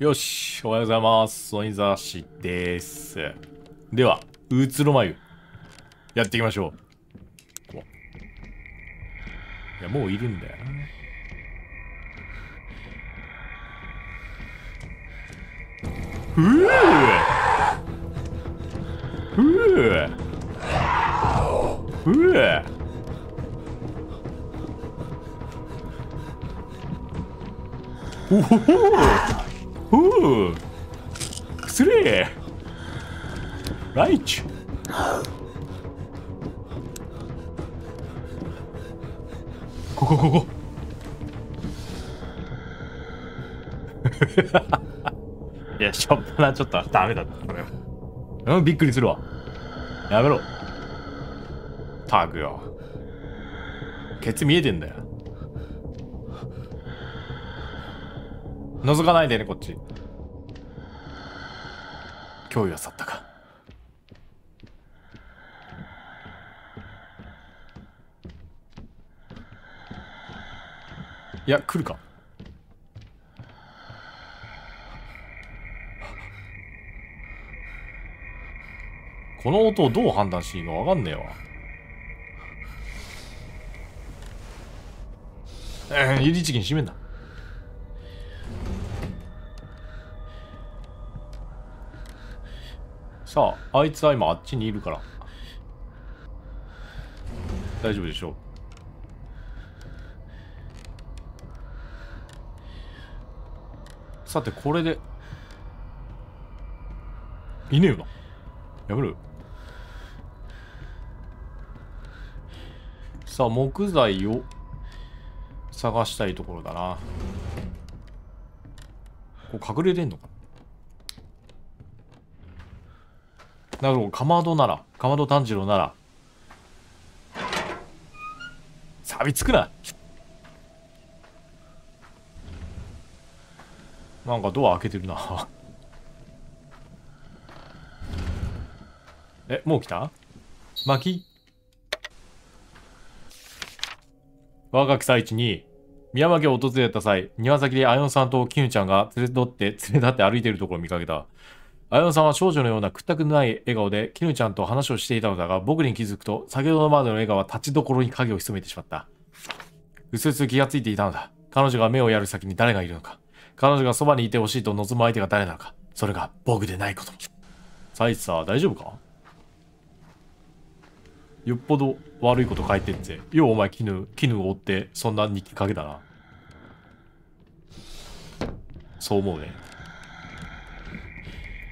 よし、おはようございます。ソニザシです。では、うつろまゆ、やっていきましょう。いや、もういるんだよな。ふぅふぅふぅおほほふう失礼。ライチ。ここここ。いやしょっぱなちょっとダメだったこれうんびっくりするわ。やめろ。タグよ。ケツ見えてんだよ。覗かないでねこっち。脅威は去ったか。いや来るか。この音をどう判断していいか分かんねえわ。えー、ユリチキン閉めんな。さああいつは今あっちにいるから。大丈夫でしょう。さてこれで。いねえよな。やめろさあ木材を探したいところだな。こう隠れれんのかな。なるほど、かまどなら、かまど炭治郎なら、錆びつくな。なんかドア開けてるな。え、もう来た？巻き？我が草市に宮間家を訪れた際、庭先であヨンさんとキヌちゃんが連れ取って、連れ立って歩いているところを見かけた。あやのさんは少女のようなくったくない笑顔で、キヌちゃんと話をしていたのだが、僕に気づくと、先ほどまでの笑顔は立ちどころに影を潜めてしまった。うすうす気がついていたのだ。彼女が目をやる先に誰がいるのか。彼女がそばにいてほしいと望む相手が誰なのか。それが僕でないこと。サイサー、大丈夫か？よっぽど悪いこと書いてんぜ。ようお前、絹、絹を追って、そんな日記書けたな。そう思うね。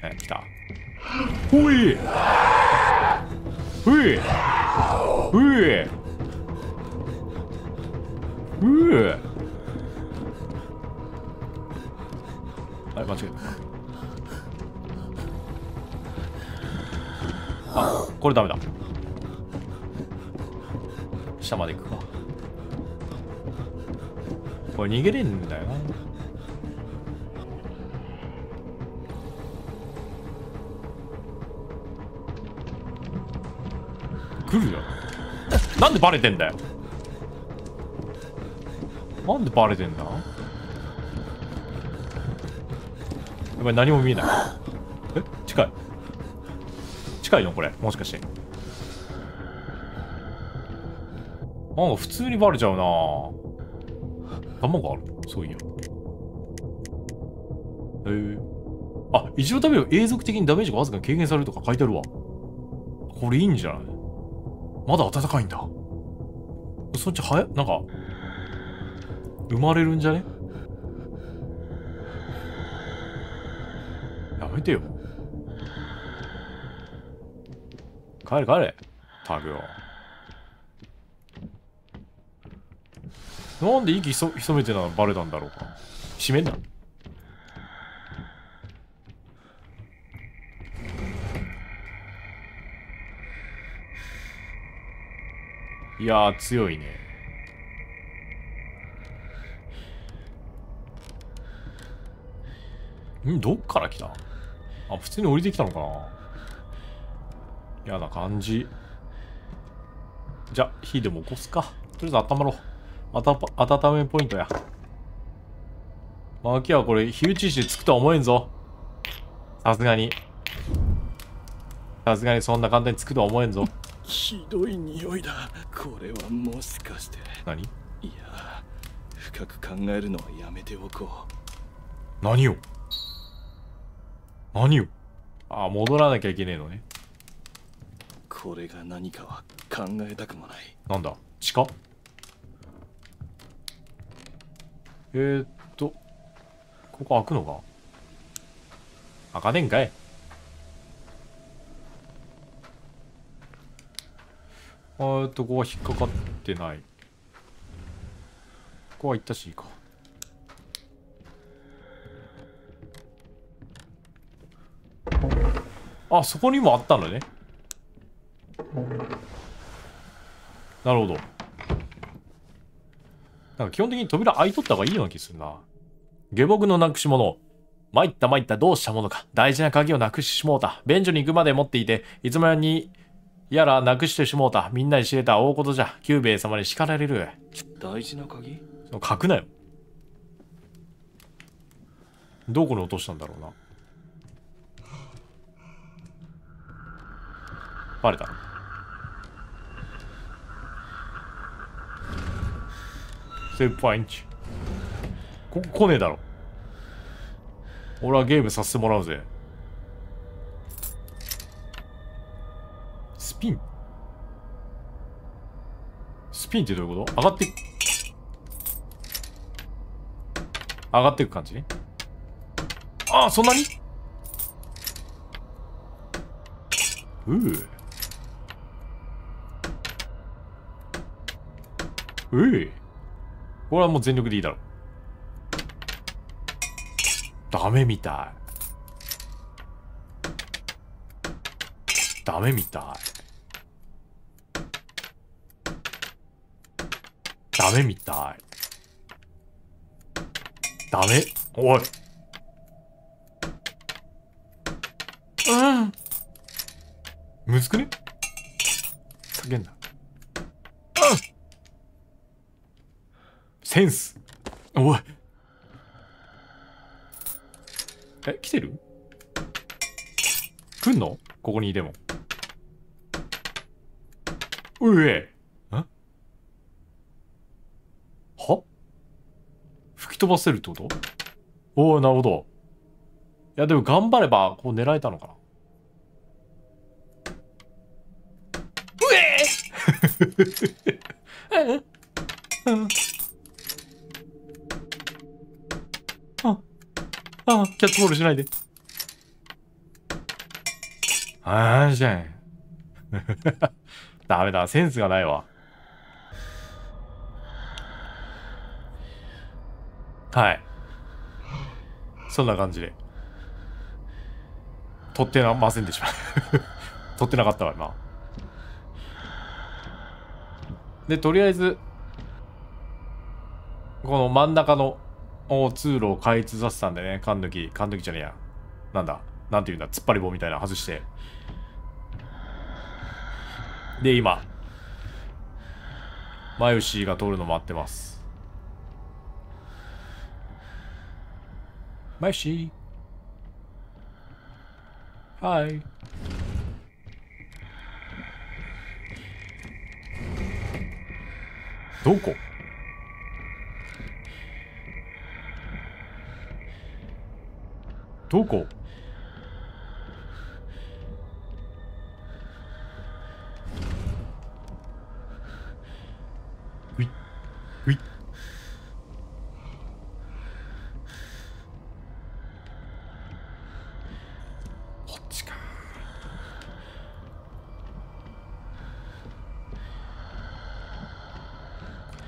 え、来た。ほいほいほいほいあれ、間違えた。あ、これダメだ。下まで行くか。これ逃げれんだよな。なんでバレてんだよ？なんでバレてんだ？やっぱり何も見えない。え？近い。近いのこれ。もしかして。なんか普通にバレちゃうな。卵ある？そういや。へえ。あ一応食べる永続的にダメージがわずかに軽減されるとか書いてあるわ。これいいんじゃない？まだ暖かいんだ。そっち早なんか、生まれるんじゃね？やめてよ。帰れ帰れ。タグよ。なんで息ひそ潜めてたのバレたんだろうか。閉めんな。いやー、強いね。ん？どっから来た？あ、普通に降りてきたのかな？嫌な感じ。じゃ、火でも起こすか。とりあえず温まろう。あた、温めポイントや。マキはこれ火打ち石でつくとは思えんぞさすがにさすがにそんな簡単につくとは思えんぞひどい匂いだ。これはもしかして。何？いや深く考えるのはやめておこ何を？何を？あ戻らなきゃいけねえのね。うこれが何かは考えたくもない。なんだ？地下えー、っとここ開くのか？開かねえんかい？えっとここは引っかかってない。ここは行ったしいいか。あそこにもあったのね。なるほど。なんか基本的に扉開いとった方がいいような気するな。下僕のなくし物。参った参ったどうしたものか。大事な鍵をなくししもうた。便所に行くまで持っていていつまでにやらなくしてしもうた。みんなに知れた。大事じゃ。久兵衛様に叱られる。大事な鍵？書くなよ。どこに落としたんだろうな。バレた。セーブポイント。ここ来ねえだろ。俺はゲームさせてもらうぜスピン？スピンってどういうこと？上がって上がっていく感じ？ああそんなに？うううこれはもう全力でいいだろダメみたい。ダメみたい。ダメみたい。ダメ？おい。うんむずくね？叫んだ。うんセンス。おい。え来てる？来んの？ここにいても。うえんは吹き飛ばせるってこと？おおなるほどいやでも頑張ればこう狙えたのかなうえうんあ、あ、キャッチボールしないで。あーじゃん。ダメだ、センスがないわ。はい。そんな感じで。取ってなませんでした。取ってなかったわ、今。で、とりあえず、この真ん中の通路を開通させたんでね、缶抜き、缶抜きじゃねえや。なんだ、なんていうんだ、突っ張り棒みたいな外して。で、今、マユシーが通るの待ってます。マユシー。はい。どこどこういういこっちかこ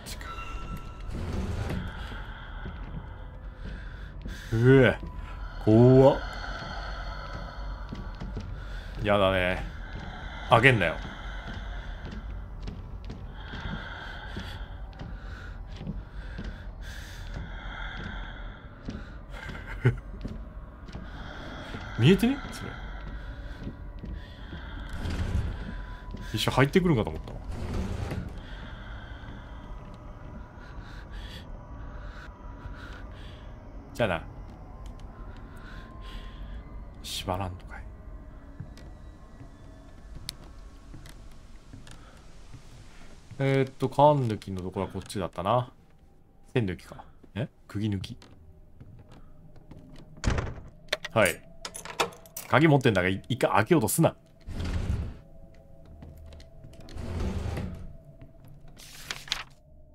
っちかうえ怖っやだね開けんなよ。見えてね？それ。一瞬入ってくるんかと思ったわ。じゃあな。縛らんのかい。えー、っと、缶抜きのところはこっちだったな。線抜きか。え？釘抜き？はい。鍵持ってんだが、一回開けようとすな。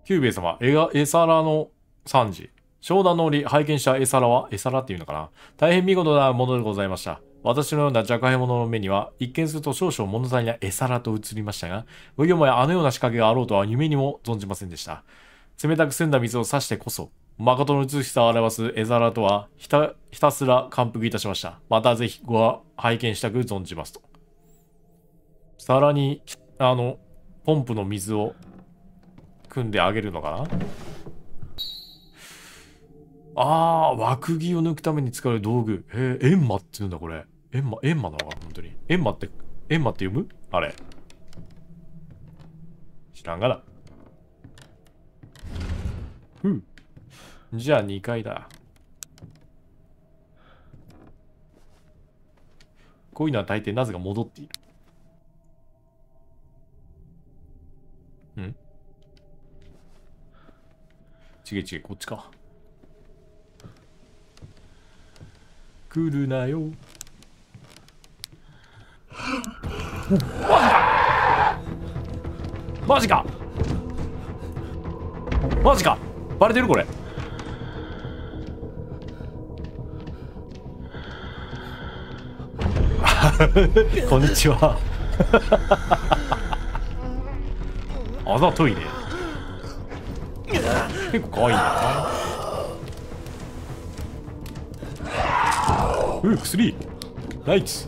キューベイ様、絵が、絵皿の惨事。商談の折拝見した絵皿は、絵皿っていうのかな大変見事なものでございました。私のような若輩者の目には、一見すると少々物足りない絵皿と映りましたが、無業もやあのような仕掛けがあろうとは夢にも存じませんでした。冷たく澄んだ水を差してこそ、誠の美しさを表す絵皿とはひた、ひたすら感服いたしました。またぜひご拝見したく存じますと。さらに、あの、ポンプの水を組んであげるのかな？あー、枠木を抜くために使う道具。へえ、エンマって言うんだ、これ。エンマ、エンマなのか本当に。エンマって、エンマって読む？あれ。知らんがな。ふう。じゃあ2階だ。こういうのは大抵なぜか戻っている。ん？ちげちげ、こっちか。来るなよ。マジかマジかバレてるこれ。こんにちは。あざといね。結構可愛いんだな。う薬ナイス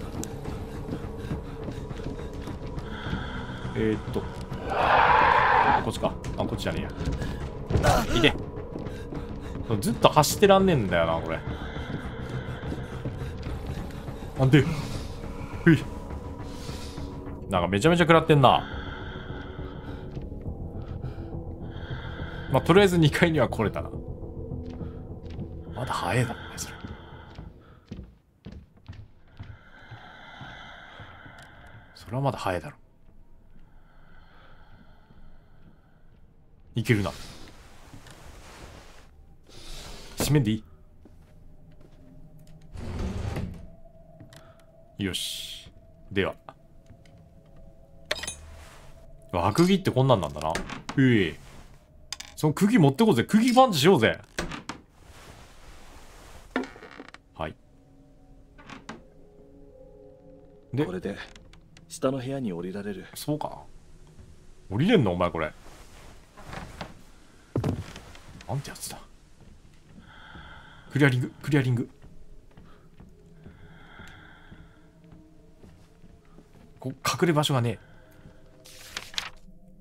えー、っと。こっちか。あこっちじゃねえや。いてずっと走ってらんねえんだよなこれ。なんでふい。なんかめちゃめちゃ食らってんな。まあとりあえず2階には来れたな。まだ早いだろねそれ。それはまだ早いだろいけるな。閉めんでいい？よし。では。枠木ってこんなんなんだな。うえ。その釘持ってこうぜ。釘パンチしようぜ。はい。で？これで下の部屋に降りられる。そうかな。降りれんの？お前これなんてやつだ。クリアリングクリアリング。こ隠れ場所がね。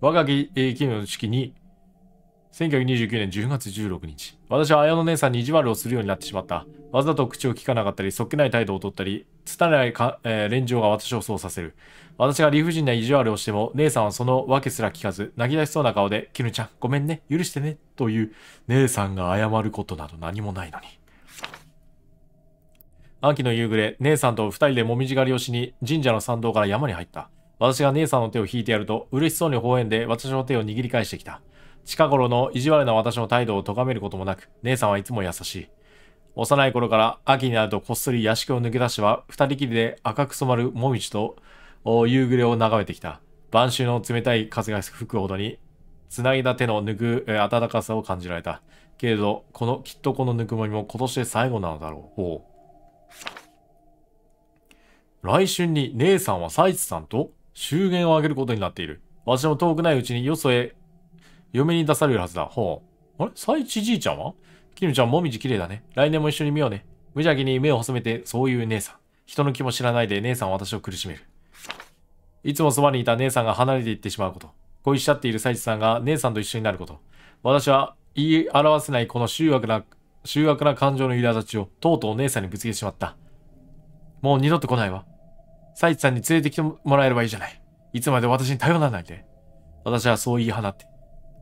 我が家えー、の式に1929年10月16日。私は綾野姉さんに意地悪をするようになってしまった。わざと口を聞かなかったりそっけない態度をとったり拙ないか、えー、連城が私をそうさせる。私が理不尽な意地悪をしても姉さんはその訳すら聞かず泣き出しそうな顔で「キヌちゃんごめんね。許してね」という姉さんが謝ることなど何もないのに。秋の夕暮れ姉さんと二人でもみじ狩りをしに神社の参道から山に入った。私が姉さんの手を引いてやると嬉しそうに微笑んで私の手を握り返してきた。近頃の意地悪な私の態度を咎めることもなく姉さんはいつも優しい。幼い頃から秋になるとこっそり屋敷を抜け出しは二人きりで赤く染まるもみじと夕暮れを眺めてきた。晩秋の冷たい風が吹くほどに繋いだ手のぬくえ暖かさを感じられた。けれどこのきっとこのぬくもりも今年で最後なのだろう。ほう。来春に姉さんはサイツさんと祝言を挙げることになっている。私も遠くないうちによそへ嫁に出されるはずだ。ほう。あれ？サイチじいちゃんは？キムちゃんもみじ綺麗だね。来年も一緒に見ようね。無邪気に目を細めて、そういう姉さん。人の気も知らないで姉さんは私を苦しめる。いつもそばにいた姉さんが離れていってしまうこと。恋しちゃっているサイチさんが姉さんと一緒になること。私は言い表せないこの醜悪な、醜悪な感情の苛立ちをとうとう姉さんにぶつけてしまった。もう二度と来ないわ。サイチさんに連れてきてもらえればいいじゃない。いつまで私に頼らないで。私はそう言い放って、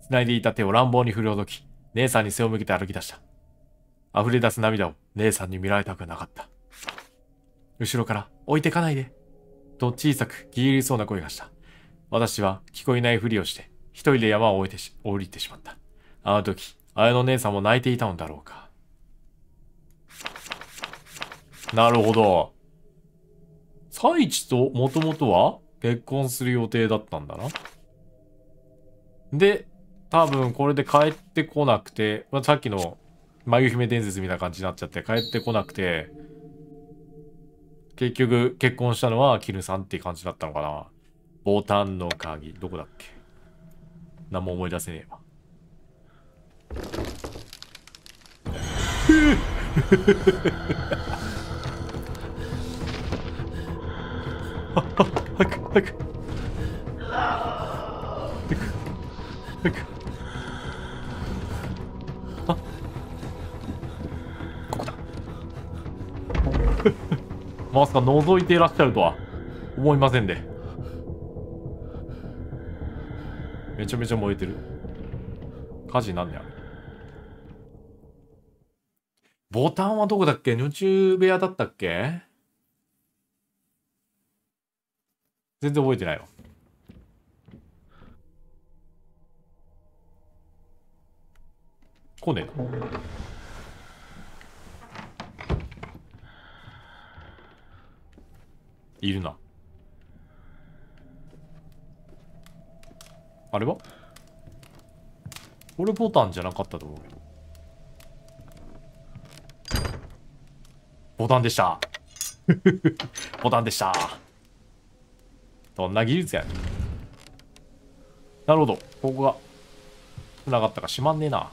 繋いでいた手を乱暴に振りほどき、姉さんに背を向けて歩き出した。溢れ出す涙を姉さんに見られたくなかった。後ろから置いてかないで。と小さくギりそうな声がした。私は聞こえないふりをして、一人で山を降りてし降りてしまった。あの時、綾の姉さんも泣いていたのだろうか。なるほど。サイチともともとは結婚する予定だったんだな。で、多分これで帰ってこなくて、まあ、さっきの眉姫伝説みたいな感じになっちゃって帰ってこなくて、結局結婚したのはキルさんっていう感じだったのかな。ボタンの鍵、どこだっけ？何も思い出せねえわ。あ っ早く早く早くあまさか覗いていらっしゃるとは思いませんで。めちゃめちゃ燃えてる。火事なんねや。ボタンはどこだっけ？女中部屋だったっけ？全然覚えてないわ。来ねえ。な。いるな。あれは？これボタンじゃなかったと思うけど。ボタンでした。ボタンでした。どんな技術やね。なるほど。ここが、繋がったか閉まんねえな。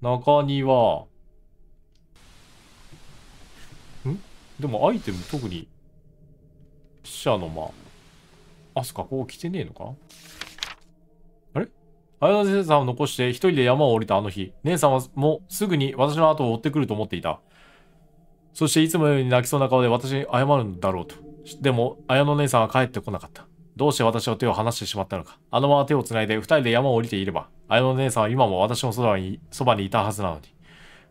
中には、んでもアイテム特に、死者の間。あ、そっか、ここ来てねえのか？あれ？綾野先生さんを残して一人で山を降りたあの日、姉さんはもうすぐに私の後を追ってくると思っていた。そしていつもより泣きそうな顔で私に謝るんだろうと。でも、綾野姉さんは帰ってこなかった。どうして私の手を離してしまったのか。あのまま手を繋いで二人で山を降りていれば、綾野姉さんは今も私のそばに、そばにいたはずなのに。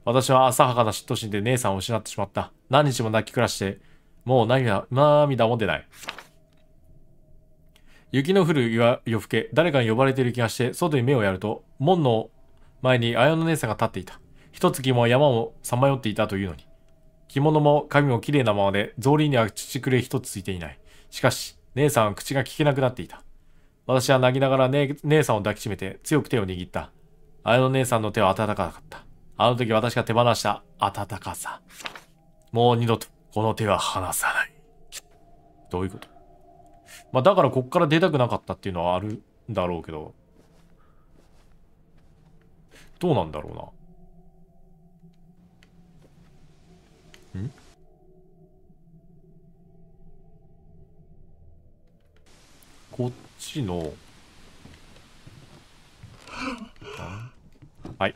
私は浅はかな嫉妬心で姉さんを失ってしまった。何日も泣き暮らして、もう涙、涙も出ない。雪の降る夜更け、誰かに呼ばれている気がして、外に目をやると、門の前に綾野姉さんが立っていた。一月も山をさまよっていたというのに。着物も髪も綺麗なままで、草履には乳くれ一つついていない。しかし、姉さんは口が聞けなくなっていた。私は泣きながら姉姉さんを抱きしめて強く手を握った。綾野姉さんの手は温かかった。あの時私が手放した温かさ。もう二度とこの手は離さない。どういうこと？まあだからこっから出たくなかったっていうのはあるんだろうけど。どうなんだろうな。ん？こっちのはい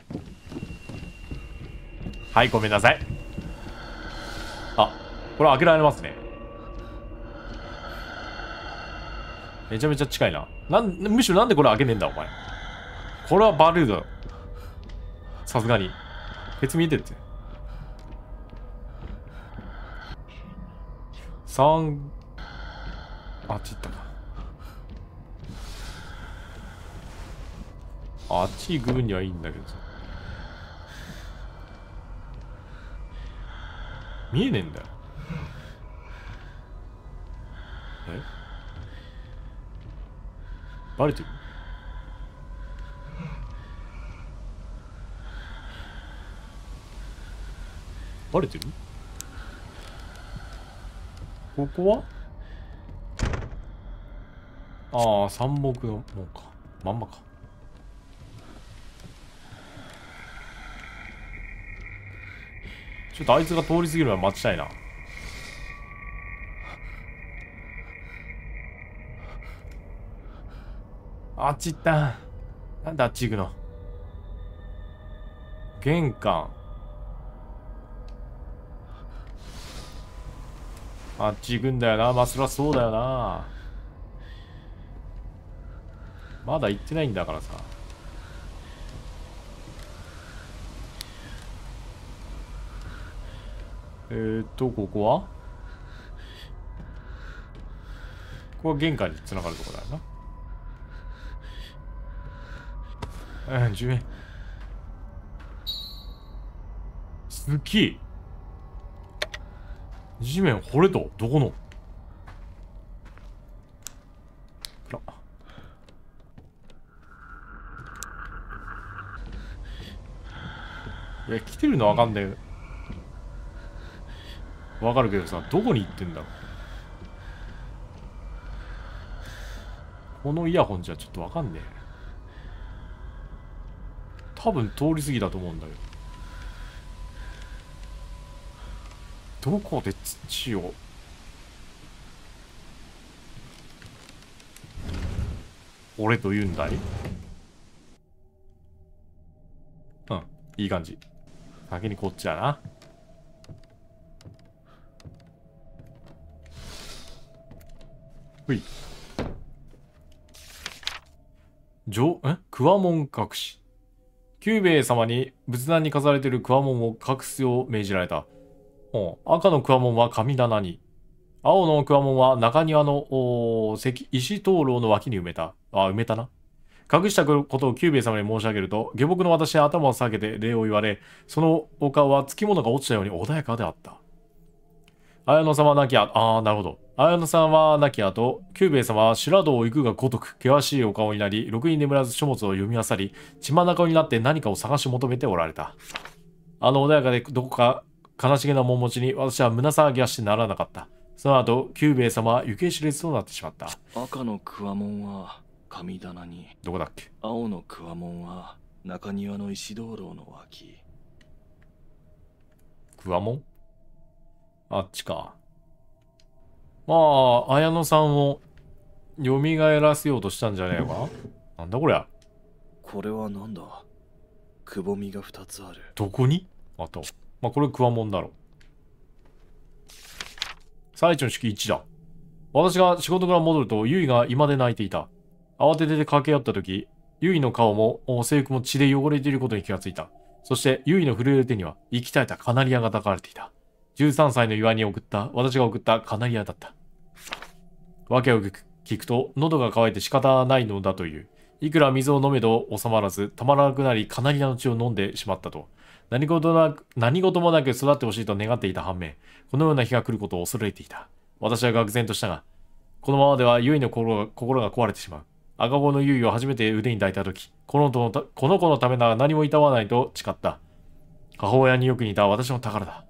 はいごめんなさい。あこれ開けられますね。めちゃめちゃ近いな。なんむしろなんでこれ開けねえんだお前。これはバルード。さすがに。ケツ見えてるって。3あっち行ったか。あっち行く分にはいいんだけどさ。見えねえんだよ。え？バレてる？バレてる？ここは？ああ、三木のもんか。まんまか。ちょっとあいつが通り過ぎるのは待ちたいな。あっち行った。なんであっち行くの？玄関。あっち行くんだよな。まあ、そりゃそうだよな。まだ行ってないんだからさ。えーっとここは？ここは玄関につながるとこだよな。うん10円。すき。い地面掘れとどこの？いや来てるのわかんねえわかるけどさどこに行ってんだろう。このイヤホンじゃちょっとわかんねえ。多分通り過ぎだと思うんだけど。どこで土を。俺と言うんだい？うんいい感じ。先にこっちやな。ほい。上え？クワモン隠し。久兵衛様に仏壇に飾られているクワモンを隠すよう命じられた。う。ん赤のクワモンは神棚に。青のクワモンは中庭の石石灯籠の脇に埋めた。あ埋めたな。隠したことを久兵衛様に申し上げると下僕の私は頭を下げて礼を言われそのお顔はつきものが落ちたように穏やかであった。綾野様亡きああーなるほど。綾野様亡き後久兵衛様は修羅道を行くがごとく険しいお顔になりろくに眠らず書物を読み漁り血眼になって何かを探し求めておられた。あの穏やかでどこか悲しげな面持ちに私は胸騒ぎはしてならなかった。その後久兵衛様は行方知れずとなってしまった。赤のクワモンは神棚に。どこだっけ？青のクワモンは中庭の石灯籠の脇。クワモンあっちか。まあ、綾野さんを蘇らせようとしたんじゃねえのかななんだこりゃ。これはなんだくぼみが2つあるどこに？あと。まあ、これクワモンだろ。最中の式1だ。私が仕事から戻ると、ユイが居間で泣いていた。慌てて駆け寄った時、ユイの顔も制服も血で汚れていることに気がついた。そして、ユイの震える手には、息絶えたカナリアが抱かれていた。13歳の岩に送った、私が送ったカナリアだった。訳を聞くと、喉が渇いて仕方ないのだという。いくら水を飲めど収まらず、たまらなくなり、カナリアの血を飲んでしまったと。何事なく何事もなく育ってほしいと願っていた反面、このような日が来ることを恐れていた。私は愕然としたが、このままではユイの心が心が壊れてしまう。赤子のユイを初めて腕に抱いたとき、この子のこの子のためなら何も厭わないと誓った。母親によく似た私の宝だ。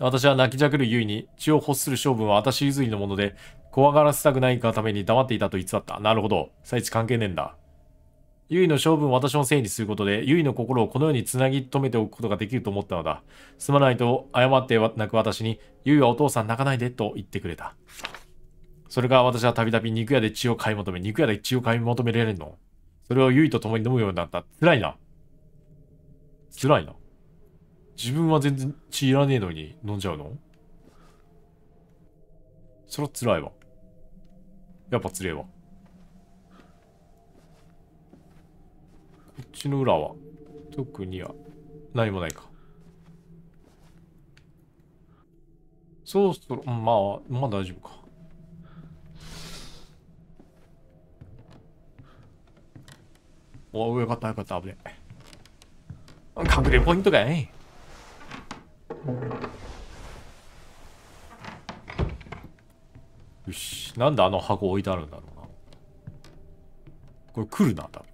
私は泣きじゃくるユイに血を欲する性分は私譲りのもので、怖がらせたくないがために黙っていたと偽った。なるほど。最地関係ねえんだ。ユイの性分を私のせいにすることで、ユイの心をこのようにつなぎ止めておくことができると思ったのだ。すまないと謝って泣く私に、ユイはお父さん泣かないでと言ってくれた。それが私はたびたび肉屋で血を買い求め、肉屋で血を買い求められるの？それをユイと共に飲むようになった。辛いな。辛いな。自分は全然血いらねえのに飲んじゃうの？それは辛いわ。やっぱ辛いわ。こっちの裏は特には何もないか。そうそろ、まあ、まあ大丈夫か。およかったよかった危ねえ。隠れポイントかいよし。なんであの箱置いてあるんだろうな。これ来るな、多分。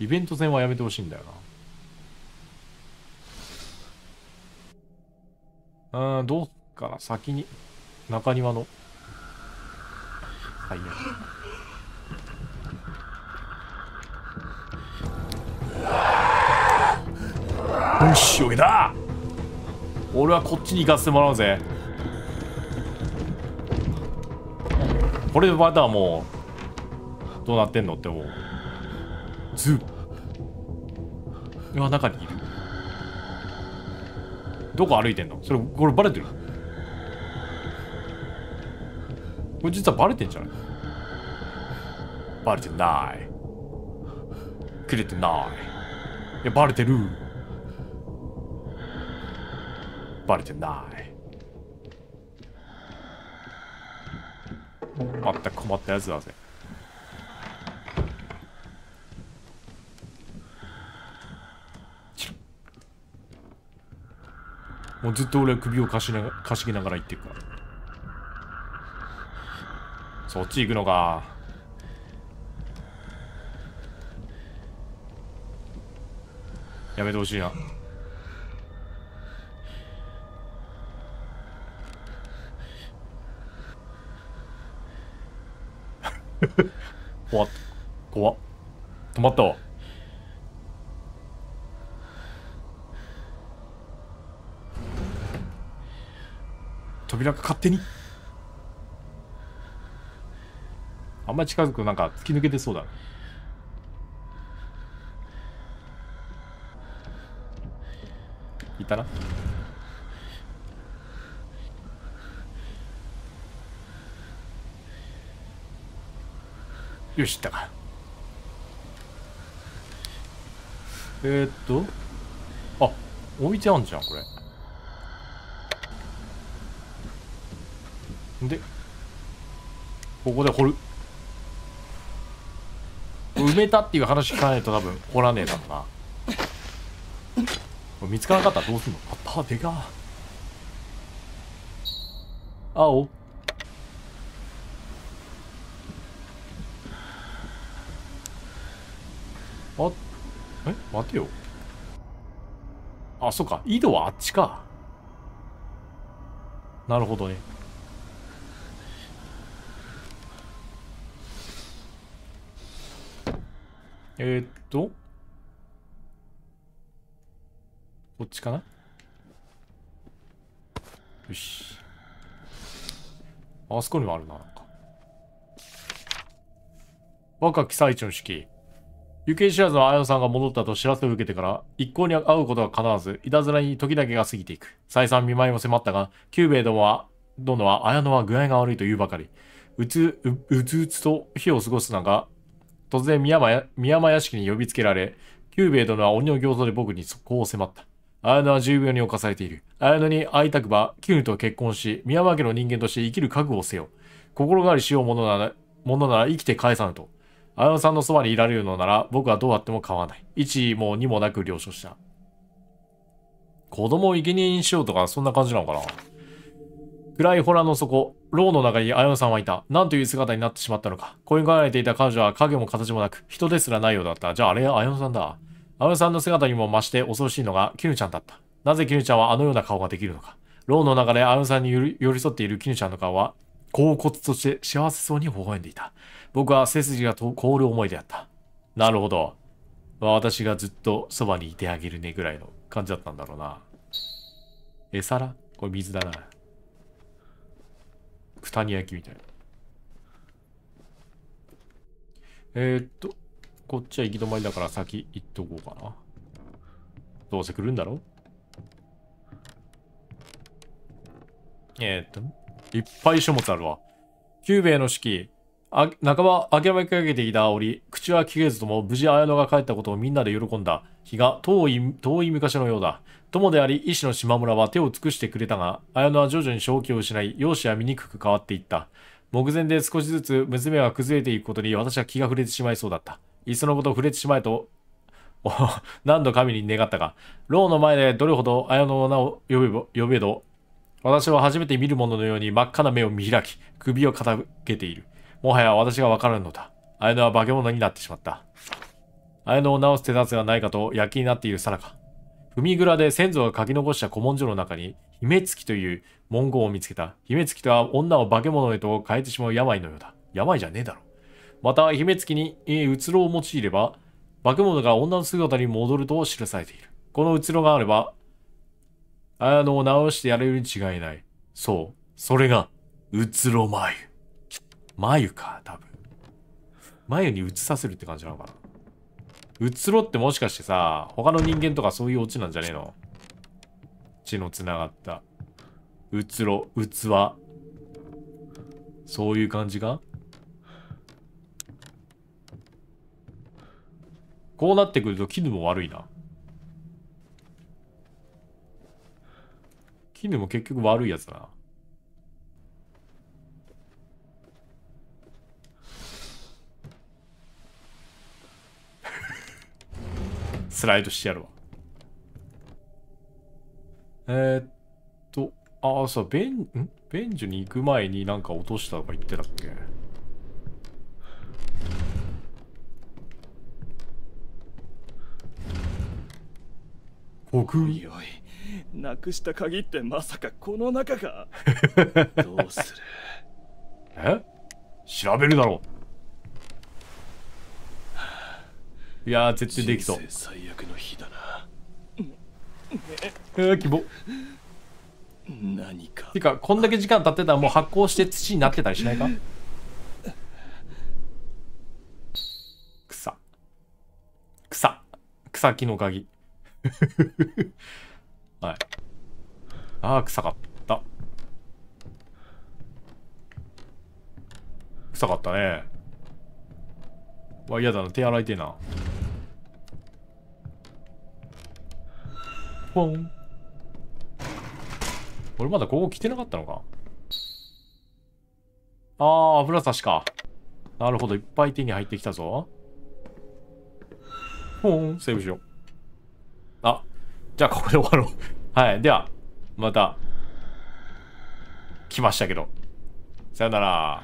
イベント戦はやめてほしいんだよな。うん、どうかな。先に、中庭の。はいよし、よけた俺はこっちに行かせてもらうぜ。これでまたもう、どうなってんのって思う。ズうわ、中にいる。どこ歩いてんの？それ、これバレてる？これ実はバレてんじゃない？バレてない。くれてない。いや、バレてる。バレてない。まったく困ったやつだぜ。もうずっと俺は首をかしなかしげながら言ってるから。そっち行くのか。やめてほしいな。怖っ。怖っ。扉が勝手に。あんまり近づくとなんか突き抜けてそうだいたな。よし、いったか。えー、っと。あ、置いてあんじゃん、これ。で、ここで掘る。埋めたっていう話聞かないと多分掘らねえだろうな。見つからなかったらどうすんの？あった、でか。青。あ、え待てよ。あ、そっか。井戸はあっちか。なるほどね。えー、っと。こっちかな？よし。あそこにもあるな、なんか。若き最中の式。行方知らずの綾野さんが戻ったと知らせを受けてから、一向に会うことは叶わず、いたずらに時だけが過ぎていく。再三見舞いも迫ったが、久兵衛殿は、殿は綾野は具合が悪いと言うばかり。うつ、う、うつうつと日を過ごす中、突然宮山や、宮山屋敷に呼びつけられ、久兵衛殿は鬼の形相で僕にこう迫った。綾野は重病に侵されている。綾野に会いたくば、キュンと結婚し、宮山家の人間として生きる覚悟をせよ。心変わりしようものなら、ものなら生きて返さぬと。綾野さんのそばにいられるのなら、僕はどうあっても構わない。一も二もなく了承した。子供を生贄にしようとか、そんな感じなのかな暗い洞の底、牢の中に綾野さんはいた。なんという姿になってしまったのか。恋がられていた彼女は影も形もなく、人ですらないようだった。じゃああれは綾野さんだ。綾野さんの姿にも増して恐ろしいのが、キヌちゃんだった。なぜキヌちゃんはあのような顔ができるのか。牢の中で綾野さんに寄り添っているキヌちゃんの顔は、恍惚として幸せそうに微笑んでいた。僕は背筋が凍る思いであった。なるほど。私がずっとそばにいてあげるねぐらいの感じだったんだろうな。え皿これ水だな。九谷焼きみたいな。えー、っと、こっちは行き止まりだから先行っとこうかな。どうせ来るんだろ？うえー、っと、いっぱい書物あるわ。久兵衛の式、あ半ば諦めかけていた折、口は聞けずとも無事綾野が帰ったことをみんなで喜んだ日が遠い、遠い昔のようだ。友であり、医師の島村は手を尽くしてくれたが、綾野は徐々に正気を失い、容姿は醜く変わっていった。目前で少しずつ娘が崩れていくことに私は気が触れてしまいそうだった。いっそのこと触れてしまえと、何度神に願ったが、牢の前でどれほど綾野の名を呼べ呼べど、私は初めて見る者のように真っ赤な目を見開き、首を傾けている。もはや私がわからんのだ。綾野は化け物になってしまった。綾野を治す手立てがないかと躍起になっているさなか。海蔵で先祖が書き残した古文書の中に、姫月という文言を見つけた。姫月とは女を化け物へと変えてしまう病のようだ。病じゃねえだろ。また、姫月に、えー、うつろを用いれば、化け物が女の姿に戻ると記されている。このうつろがあれば、綾野を治してやれるに違いない。そう。それが、うつろ眉。眉か、多分。眉に移させるって感じなのかな。うつろってもしかしてさ、他の人間とかそういうオチなんじゃねえの？血の繋がった。うつろ、器。そういう感じか？こうなってくると絹も悪いな。絹も結局悪いやつだな。スライドしてやるわ。えー、っと、ああ、そう、ベン、ん？ベンジュに行く前になんか落としたとか言ってたっけ？おいおいなくした鍵ってまさかこの中か どうする？え？調べるだろういやー絶対できそう。人生最悪の日だな。えー、希望。何か。てかこんだけ時間経ってたらもう発酵して土になってたりしないか？草。草。草木の鍵 はい。ああ臭かった。臭かったね。わ嫌だな。手洗いてえなポン俺まだここ来てなかったのかああ、油差しか。なるほど、いっぱい手に入ってきたぞ。ほーん、セーブしよう。あ、じゃあここで終わろう。はい、では、また、来ましたけど。さよなら。